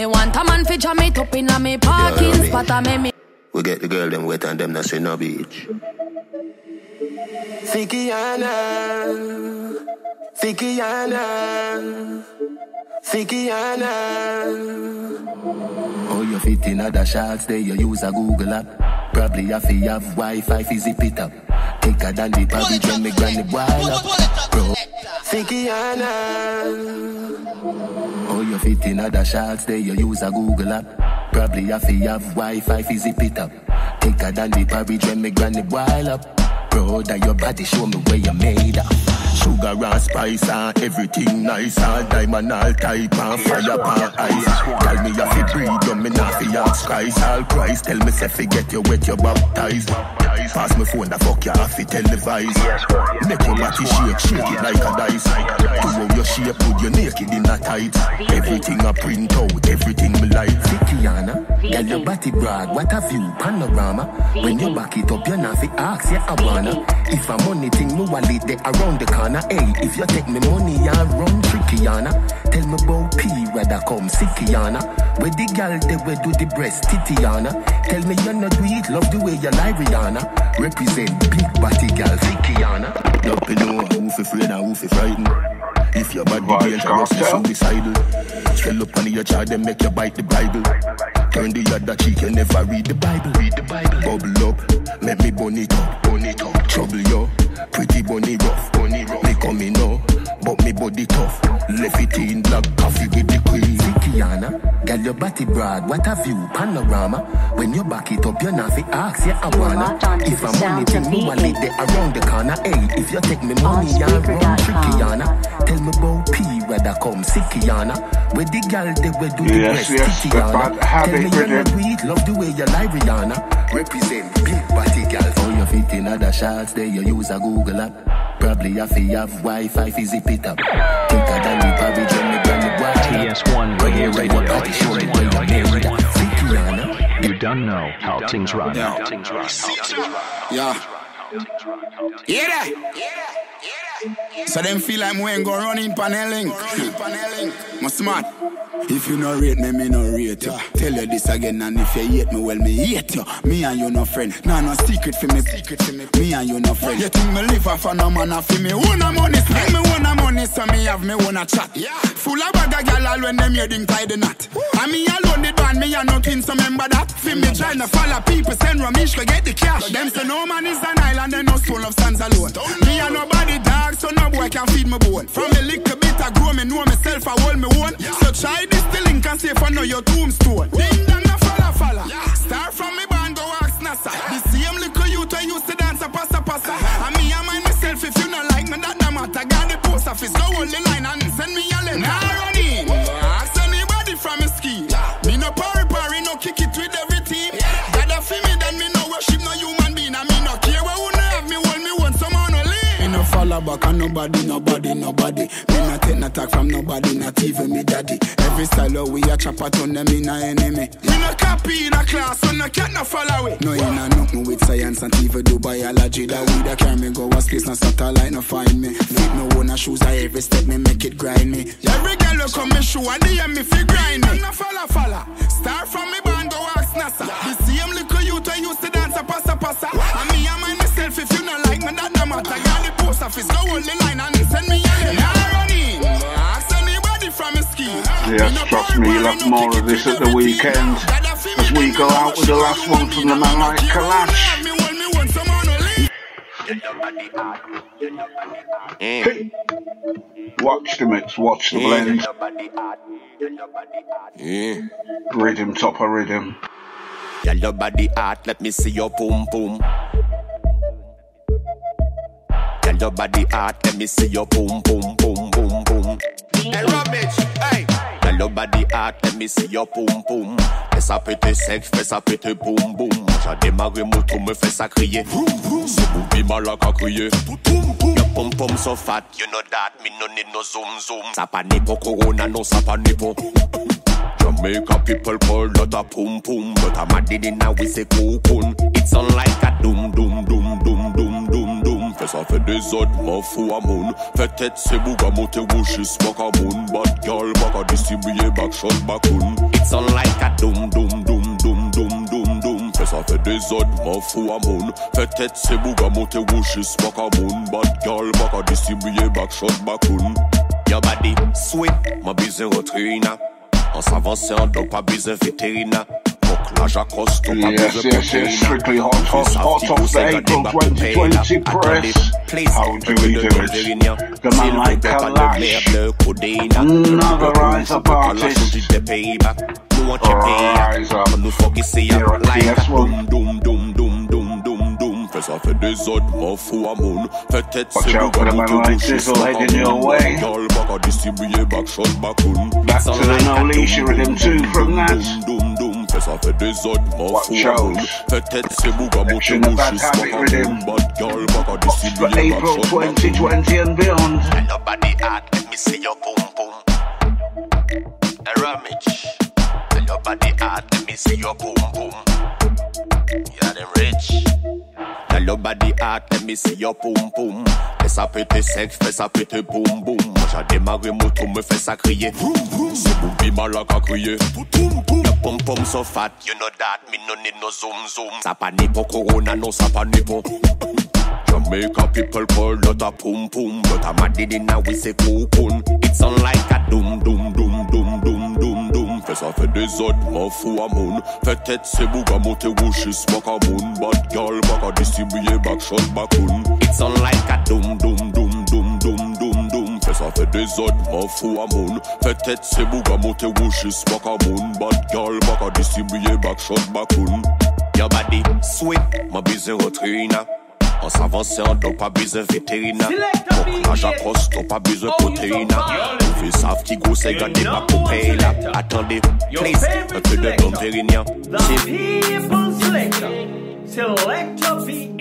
Me want a man fi jam it up in a me parking Yeah, spot. A me me We get the girl them wet and them not say no beach. Fikiana, Fikiana, Fikiana. Oh, you fit in other shots there, you use a Google app. Probably have to have Wi-Fi fi zip it up. Thicker than the probably when me granny boil up. Bro, Fikiana. Oh, you fit in other shots there, you use a Google app. Probably have to have Wi-Fi fi zip it up. Thicker than the porridge when me granny boil up. Bro, that your body show me where you made up. Sugar and spice and everything nice and diamond all type and fire pan ice. Tell me if you breathe, you me not fi ask Christ. All Christ, tell me if you get you wet, you baptized. Pass me phone, the fuck you have to televise. Make your body shake, shake it like a dice. To how your shape, put you naked in a tight. Everything I print out, everything me like. Fikiana, girl your body brag, what a view, panorama. When you back it up, you not fi ask, yeah I wanna. If a money thing, me wallet there around the corner. Hey, if you take me money, I run trickyana. Tell me about P, rather come sickyana. Where the girl they we do the breast titiana. Tell me you not do it, love the way you lie Rihanna. Represent big body girl sickyana. No pillow, who fi afraid and who fi frightened. If your body dangerous, you suicidal. Swell up on your child, then make you bite the Bible. Turn the other cheek, you never read the Bible. Read the Bible. Bubble up, make me bun it up, bun it up. Trouble yo, pretty bunny rough, bunny rough. Me coming now, but me body tough. Left it in black coffee with the queen. Kiana, girl your body broad, what a view, panorama. When you back it up, you not fi ask, yeah I wanna. locked on to If the a money sounds thing, of me wallet there around the corner. Hey, if you take me money, you run Allspeaker.com. trickyana. Tell me about P, rather come sickyana. Where the girl they we do the Yes, breast yes, the bad habit Tell me you rhythm. not do it, love the way you lie Rihanna. Represent big body girl. Oh, you fit in other shots there, you use a Google app. Probably have to have Wi-Fi fi zip it up. Thicker than the porridge when me granny boil up. TS1 Bro, Radio, your Radio, body show me Radio, where you Radio, made up. You don't know how things run. Yeah. How things run. How things run. Yeah. So them feel like we ain't go running paneling. My smart. If you no rate me, me no rate you. Tell you this again, and if you hate me, well me hate you. Me and you no friend. Nah, no secret for me. Secret for me. Me and you no friend. You think me live off a no man off me? Own a money, spend me own a money, so me have me own a chat. Yeah. Full of bag of gal all when them them tie the knot. And me alone the band, me and no twin, so remember that. Fi me trying to follow people, send Ramesh to get the cash. Them say no man is an island, and no soul of stands alone. Me and nobody dog, so no boy can feed me bone. From a little bit I grow, me know myself, I hold me own. So try this the link and see if I know your tombstone. Ding dong, no falla falla. Start from me band, go ask NASA. The same little youth I used to dance a passa passa. And me I mind myself, if you not like me, that no matter. Got the post office, go hold the line and send me a letter. Now back on nobody, nobody, nobody. Me not take no talk from nobody, not even me daddy. Every style of we a chop a turn them in a enemy. Me no copy in a class, so no cat no follow it. No, you no nothing with science and even do biology. That we that carry me go a space, no satellite, no find me. Fit own a shoes, I every step me make it grind me. Every girl will come me show, and they me fi grind me. No follow, follow. Post office, go hold the line and send me a letter. Now run in. Ask anybody from me ski. Yes, trust me, you'll have more of this at the weekend as we go out with the last one from the man like Kalash. Hey. Eh. Watch the mix, watch the eh. blend. Eh. Rhythm, top of rhythm. Girl, your body hot, let me see your boom boom. Your body hot, let me see your boom boom boom boom boom. Hey, rubbish. Hey. Girl, your body hot, let me see your boom boom. Fais ça péter sec, fais ça péter boum boum. J'ai démarré mon tour, me fait ça crier. C'est boubi malak à crier. Your pom pom so fat, you know that. Me no need no zoom zoom. Ça pas ni pour corona, non ça pas ni pour. Jamaica people call that a pum pum, but I'm a did a we say cocoon. It's on like a doom doom doom doom doom doom doom. Fais ça fait des odd ma fou à moun. Fait tête c'est bouga monter wouchis waka moun. Bad girl baka distribuer back shot bakoun. It sound like a doom, doom, doom, doom, doom, doom, doom. Fais ça fait des odds, m'en fous à mon. Fait tête, c'est bouga, monter wouchis, back a moon. Bad girl, back a distribuer, back shot, back on. Your body sweet, ma bise retrina. En s'avançant, donc pas bise vétérina. Yes, yes, yes, strictly hot, hot, hot off the April 2020 press. How do we do it? The man like Kalash. Another rise up artist. Rise up. Here at TS1. Doom, doom, doom, doom, doom, doom. Fais ça fait des odds, m'en fous à mon. Fait tête, for the man like Sizzle heading your way. Girl, back a distribuer, back shot, back on. Back to the No Leisha rhythm too from that. Doom, doom, fais ça fait des odds, m'en Watch fous à mon. out. Fait tête, c'est bouga, monter Action bad wouchis, habit back a rhythm. boom. Bad girl, back a For distribuer, back April shot, back on. 2020 and beyond. Tell your body hard, let me see your boom boom. A rummage. Tell your body hard, let me see your boom boom. Yeah, them rich. Tell your body hard, let me see your boom boom. Fais ça péter sec, fais ça péter boum boum. Moi j'ai démarré moto, me fais ça crier. C'est boubi malak à crier. Your pom pom so fat, you know that. Me no need no zoom zoom. Ça pas ni pour corona, non ça pas ni pour. Jamaica people call that a pum pum, but I'm a did in a we say cocoon. It sound like a doom doom doom doom doom doom ça fait des odds, m'en fous à mon. Fait tête c'est bouga monter wouchis, back a moon. Bad girl back a distribuer, back shot, back on. It sound like a doom doom doom doom doom doom doom. Fais ça fait des odds, m'en fous à mon. Fait tête c'est bouga monter wouchis, back a moon. Bad girl back a distribuer, back shot, back on. Your body sweet, ma An s'avanse an do pa bize veterina Kok aja kos do pa bize poterina. Ou ve sav ki go se gade pa kopeye la Atande, please, an pe de dom verinyan Sip People Selector Selector V.A.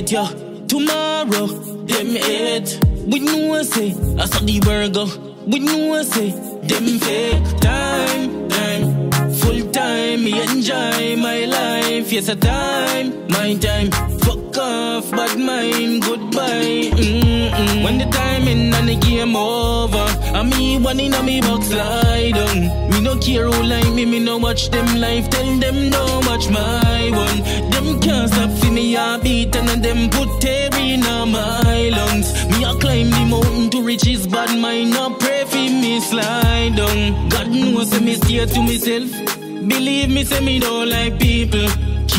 rate ya. Tomorrow them hate. We know say I saw the burger. We know say them fake. Time, time, full time. Me enjoy my life. Yes, a time, my time. Fuck off, bad mind. Goodbye. Mm-mm. When the time in and the game over, I me one in a me box slide on. No care who like me, me no watch them life. Tell them no watch my one. Them can't stop for me heartbeat and them put tear in my lungs. Me a climb the mountain to reach his bad mind. No pray for me slide down. God knows me stay to myself. Believe me, say me don't like people.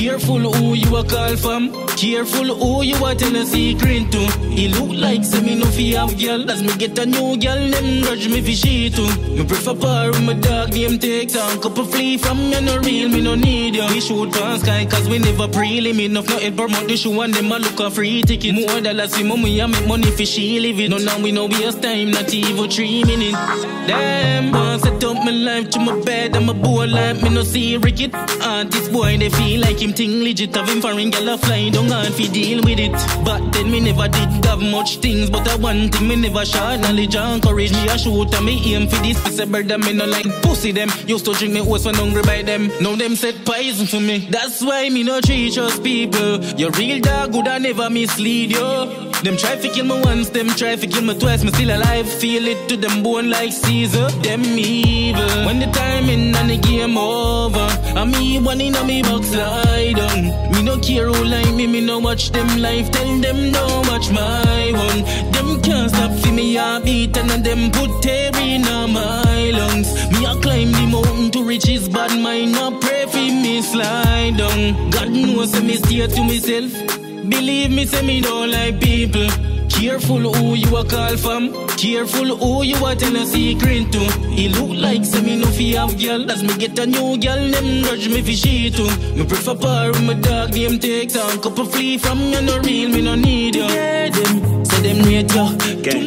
Careful who you a call from. Careful who you a tell a secret to. He look like say me no fi have girl. As me get a new girl, them grudge me fi she too. Me prefer par with my dog, them take down. Couple flee from me, no real, me no need you. We shoot pan sky, cause we never pre-limit. Enough no head promote the show and them a look a free ticket. More dollars fi mommy, I make money fi she live it. No, now we no waste time, not even three minutes. Damn, boy, set up my life to my bed. I'm a boy like me no see Ricket. Artist boy, they feel like him thing legit. Him foreign gal a fly down and fi deal with it. But then me never did have much things. But I one thing me never shot knowledge and courage. Me a shoot and me aim for this piece of bird me no like pussy them. Used to drink me horse when hungry by them. Now them set poison for me. That's why me no treat trust people. Your real dog would I never mislead you. Them try to kill me once, them try to kill me twice. Me still alive, feel it to them bone like Caesar. Them evil. When the time in and the game over, I me one in a me box lie down. Me no care who like me, me no watch them life. Tell them no watch my one. Them can't stop for me heartbeat and them put tear in my lungs. Me a climb the mountain to reach his bad mind. No pray for me slide down. God knows me stay to myself. Believe me, say me don't like people. Careful who you a call from. Careful who you a tell a secret to. He look like say me no fi have girl. As me get a new girl, them grudge me fi she too. Me prefer par with my dog, them take down. Couple flee from me, no real, me no need you. Yeah, them, say them rate you. Okay.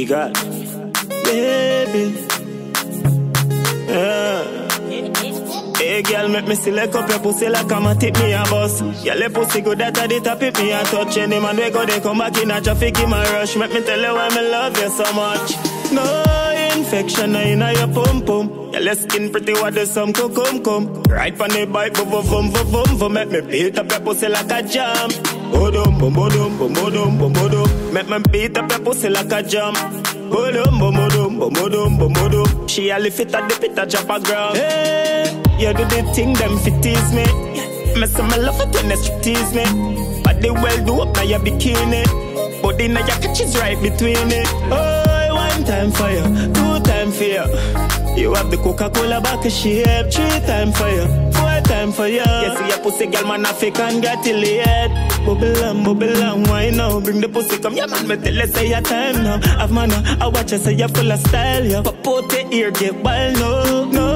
You got baby. Yeah. Hey girl, make me select up your pussy like I'm a tip me a bus. Girl, your pussy good that I did tap it me a touch. Any man we go they come back in a traffic in my rush. Make me tell you why me love you so much. No, infection in your pum pum. Your skin pretty what the some cum cum. Right on the bike, boom boom boom boom boom. Make me beat up your pussy like a jam. Boom boom boom boom boom boom boom. Make me beat up your pussy like a jam. Boom boom boom boom boom boom boom. She a lift it at the pit a drop a gram. Hey, you do the thing them fit tease me. Me say me love it when they tease me. But they well do up now your bikini. But then your catch is right between it. Oh, one time for you, two time for you. You have the Coca-Cola back of shape, three time for you, four time for you. You see your pussy girl man African got till it. Bubble on, bubble on, why now? Bring the pussy come, yeah man, me tell you say your time now. Have man, I watch you say you full of style, yeah. But put the ear get wild, no, no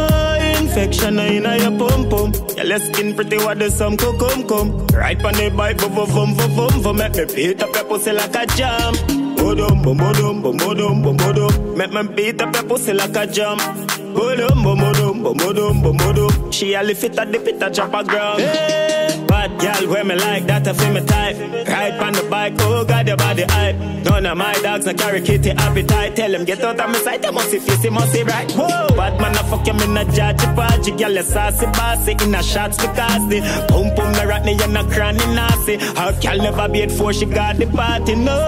infection in your pum pum. Your skin pretty what the some cum cum. Right on the bike, boom boom boom boom boom. Make me beat up your pussy like a jam. Boom boom boom boom boom boom boom. Make me beat up your pussy like a jam. Boom boom boom boom boom boom boom. She a lift it at the pit a drop a ground. Hey, bad girl, where me like that a feel me type. Ride on the bike, oh god your body hype. None of my dogs no carry kitty appetite. Tell them get out of my sight, I must see face, must see right. Whoa, bad man I fuck you, me no judge party. Girl, you saucy bossy in a shots because the pum pum me rock me and a cranny nasty. Her girl never be it for she got the party. No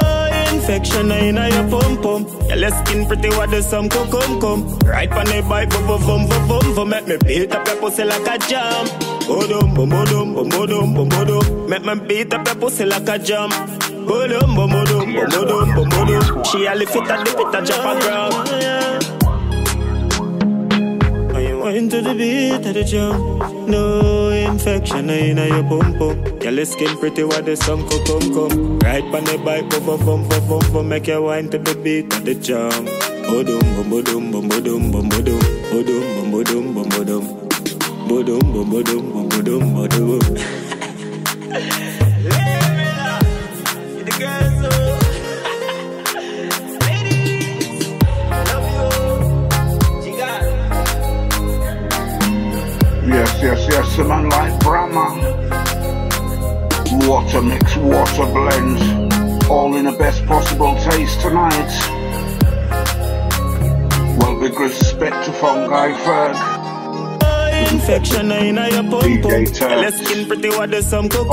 infection in your pum pum. Your skin pretty what the some cum cum cum. Right on the bike, boom boom boom boom boom. Make me beat up your pussy like a jam. Boom boom boom boom boom boom boom. Make me beat up your pussy like a jam. Boom boom boom boom boom boom boom. She a lift it and dip it and drop a ground. Wine to the beat of the drum. No infection in your bum bum. Your skin pretty what the sun come come come. Right on the bike, bum bum bum bum bum bum. Make you wine to the beat of the drum. Bodum bum bodum bum bodum bum bodum. Bodum bum bodum bum bodum. Yes, yes, yes, a man like Brahma. Water mix, water blends, all in the best possible taste tonight. Well, big respect to Fungi Ferg. Infection in your pum pum. Your skin pretty what the some cum.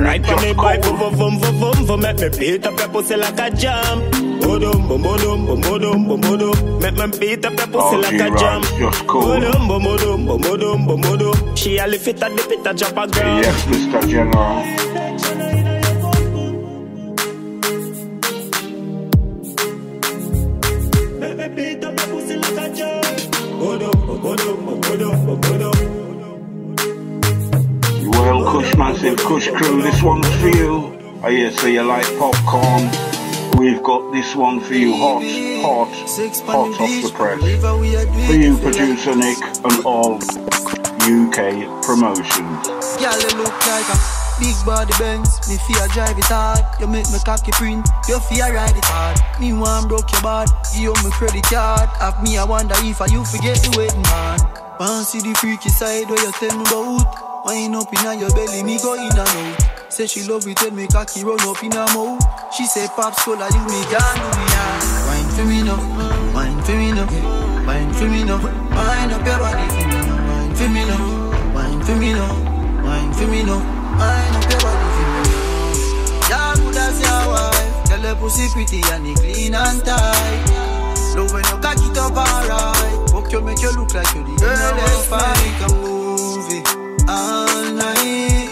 Right on the boom boom boom boom boom boom. Make me beat up your pussy like a jam. Boom boom boom boom boom boom boom. Make me beat up your pussy like a jam. Boom boom boom boom boom boom boom. She a lift it at the pit a drop a ground. Yes, Mr. General. I hear say you like popcorn. We've got this one for you, hot, hot, hot off the press. For you, producer Nick, and all UK promotions. Girl, you look like a big body Benz. Me fear drive it hard. You make me cocky print. You fear ride it hard. Me want broke your bad. You me credit card. Have me, I wonder if I you forget the wedding man. Want see the freaky side where you tell me about. Wine up inna your belly, me go in and out. Say she love it, tell me cocky run up in her mouth. She say pops cola, you me can do me hard. Wine for me now, wine for me now, wine for me now. Wine up your body for me now, wine for me now, wine for me now, wine for me now. Wine up your body for me now. Yeah, good as your wife. Tell her pussy pretty and it clean and tight. Love when you cock it up alright. Fuck you make you look like you the girl let's make a movie all night.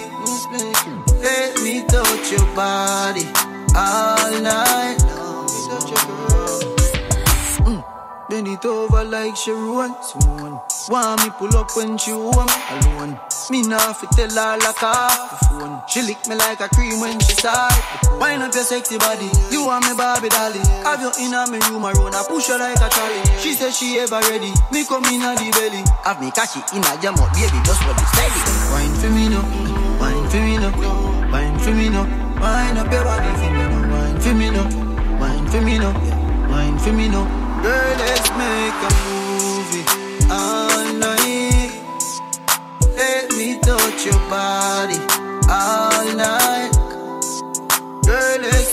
Body all night. Mm. Bend it over like she run. Want me pull up when she home alone. Me nah fi tell her like half the phone. She lick me like a cream when she start. Wind up your sexy body. You want me Barbie dolly. Have you in me room around. I push her like a trolley. She say she ever ready. Me come in a the belly. Have me catch it in a jam up, baby. Just for the steady. Wine for me now. Wine for me now. Wine for me now. Wine up your body for me, no mind for me, no wine, for me, no wine, mind for me, no. Girl, let's make a movie all night. Let me touch your body all night. Girl, let's